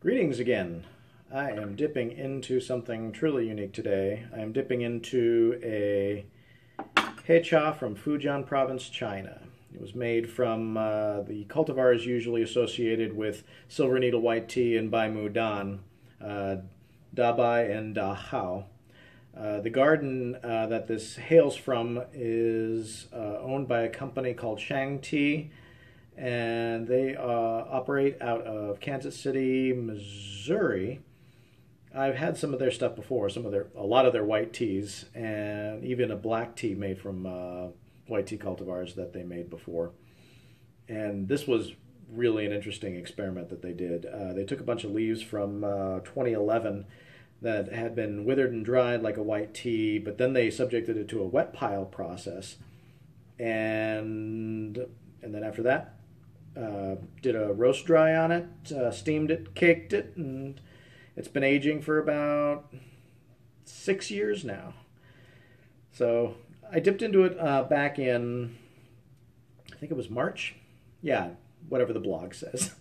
Greetings again. I am dipping into something truly unique today. I am dipping into a Heicha from Fujian Province, China. It was made from uh, the cultivars usually associated with silver needle white tea and Bai Mu Dan, uh, Dabai and Da Hao. Uh, the garden uh, that this hails from is uh, owned by a company called Shang Tea, and they uh, operate out of Kansas City, Missouri. I've had some of their stuff before, some of their, a lot of their white teas, and even a black tea made from uh, white tea cultivars that they made before. And this was really an interesting experiment that they did. Uh, they took a bunch of leaves from 2011 that had been withered and dried like a white tea, but then they subjected it to a wet pile process, and and then after that, uh, did a roast dry on it, uh, steamed it, caked it, and it's been aging for about six years now. So I dipped into it uh, back in, I think it was March. Yeah, whatever the blog says.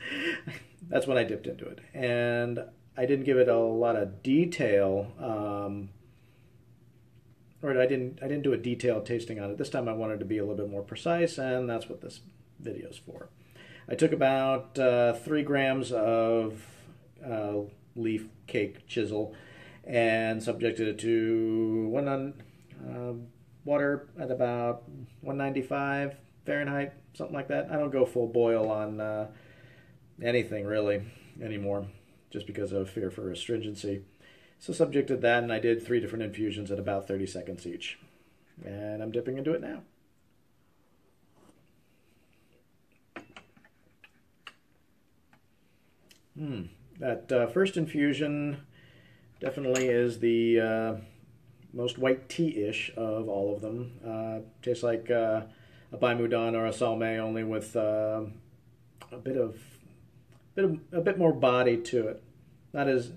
That's when I dipped into it, and I didn't give it a lot of detail, um, or I didn't I didn't do a detailed tasting on it. This time I wanted to be a little bit more precise, and that's what this video is for. I took about uh, three grams of uh, leaf cake chisel and subjected it to one on uh, water at about 195 Fahrenheit, something like that. I don't go full boil on uh, anything really anymore just because of fear for astringency. So subjected that, and I did three different infusions at about 30 seconds each. And I'm dipping into it now. Hmm. That uh, first infusion definitely is the uh, most white tea-ish of all of them. Uh, tastes like uh, a Bai Mu or a Shou Mei, only with uh, a bit of bit of, a bit more body to it. Not as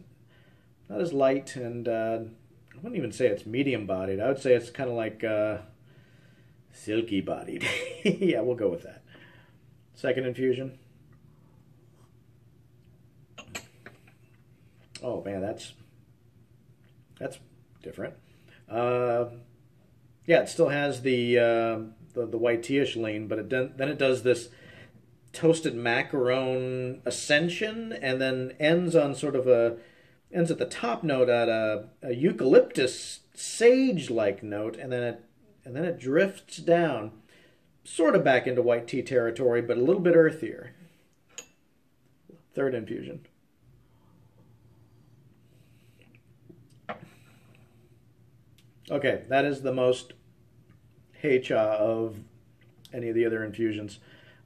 not as light and uh, I wouldn't even say it's medium bodied. I would say it's kind of like uh, silky bodied. yeah, we'll go with that. Second infusion. Oh man, that's that's different. Uh, yeah, it still has the uh, the, the white tea-ish lean, but it then then it does this toasted macaron ascension and then ends on sort of a ends at the top note at a, a eucalyptus sage like note and then it and then it drifts down sort of back into white tea territory but a little bit earthier third infusion okay that is the most heicha of any of the other infusions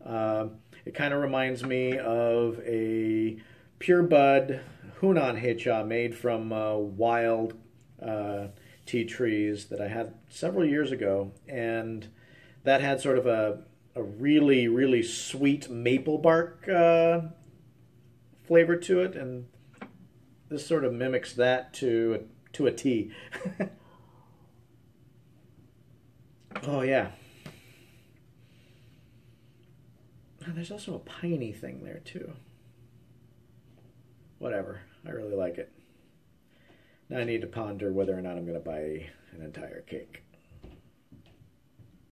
uh, it kind of reminds me of a pure bud Hunan Heicha made from uh, wild uh, tea trees that I had several years ago. And that had sort of a, a really, really sweet maple bark uh, flavor to it. And this sort of mimics that to, to a tea. oh, yeah. there's also a piney thing there too. Whatever. I really like it. Now I need to ponder whether or not I'm going to buy an entire cake.